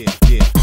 yeah, yeah.